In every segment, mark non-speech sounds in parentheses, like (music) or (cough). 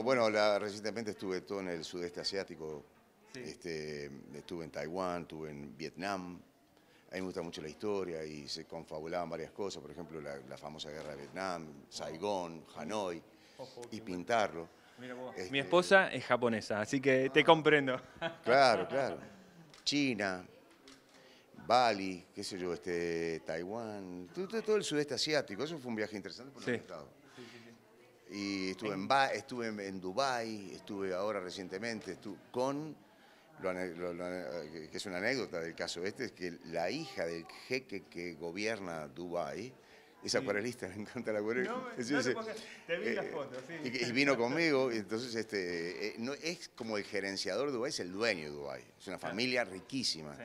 Bueno, la- recientemente estuve todo en el sudeste asiático. Sí. Este, estuve en Taiwán, estuve en Vietnam. A mí me gusta mucho la historia y se confabulaban varias cosas, por ejemplo, la, la famosa guerra de Vietnam, Saigón, Hanoi, y pintarlo. Mira vos. Este- Mi esposa es japonesa, así que te comprendo. Claro, claro. China, Bali, qué sé yo, este, Taiwán, todo, el sudeste asiático. Eso fue un viaje interesante por Sí. no he estado. Y estuve en, ba estuve en, en Dubái, estuve ahora recientemente estuve con, lo ane- lo- lo ane- que- es una anécdota del caso este, es que la hija del jeque que gobierna Dubái, es acuarelista, (laughs) me encanta la acuarela. No no te vi la eh, foto, sí. y, vino conmigo, y entonces este, eh, no, es como el gerenciador de Dubái, es el dueño de Dubái. Es una familia riquísima. Sí.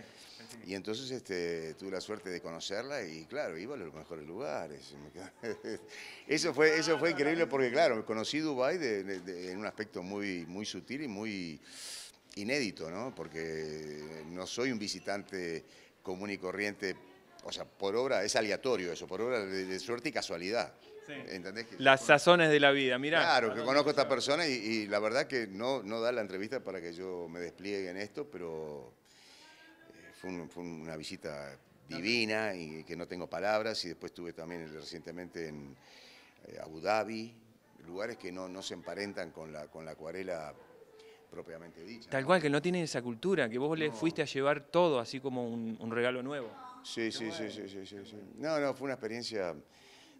Y entonces este, tuve la suerte de conocerla y claro, iba a los mejores lugares. (laughs) Eso fue, eso fue increíble porque claro, conocí Dubái de- de- de- en un aspecto muy, muy sutil y muy inédito, ¿no? Porque no soy un visitante común y corriente, o sea, por obra, es aleatorio eso, por obra de, suerte y casualidad. Sí. ¿Entendés? Las sazones de la vida, mirá. Claro, que conozco a esta persona y, y la verdad que no, no da la entrevista para que yo me despliegue en esto, pero fue, un- fue una visita divina y que no tengo palabras. Y después estuve también recientemente en eh, Abu Dhabi, lugares que no, no se emparentan con la, con la acuarela propiamente dicha. Tal ¿no? cual, que no tienen esa cultura, que vos le fuiste a llevar todo así como un, un regalo nuevo. Sí, sí, sí, sí, sí, sí, sí. No, no, fue una experiencia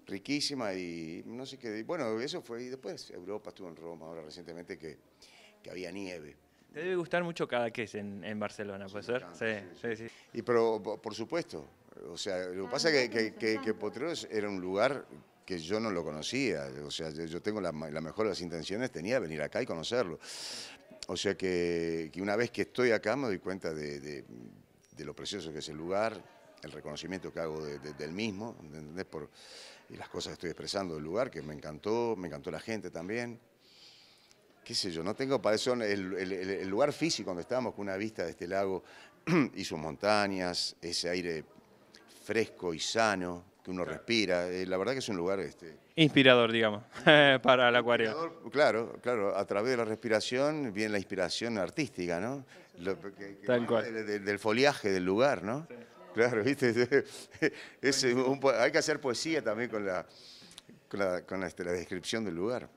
riquísima y no sé qué. Bueno, eso fue. Y después Europa, estuve en Roma ahora recientemente que, que había nieve. Te debe gustar mucho cada queso en, en Barcelona, ¿puede ser? encanta, Sí, sí, sí, sí. Y pero, po- por supuesto, o sea, lo que pasa es que, que, que, que Potreros era un lugar que yo no lo conocía, o sea, yo, tengo la, la mejor de las intenciones, tenía de venir acá y conocerlo. O sea que, que una vez que estoy acá me doy cuenta de, de- de lo precioso que es el lugar, el reconocimiento que hago de- de- del mismo, ¿entendés? Por, y las cosas que estoy expresando del lugar, que me encantó, me encantó la gente también qué sé yo, no tengo para eso el, el- el- lugar físico donde estábamos con una vista de este lago (clears throat) y sus montañas, ese aire fresco y sano que uno respira, eh, la verdad que es un lugar este, Inspirador, digamos, (laughs) para la acuarela. Claro, claro, a través de la respiración viene la inspiración artística, ¿no? Lo que- que- Tal cual. de- de- del foliaje del lugar, ¿no? Claro, ¿viste? (laughs) Es un po- hay que hacer poesía también con la, con la, con la, este, la descripción del lugar.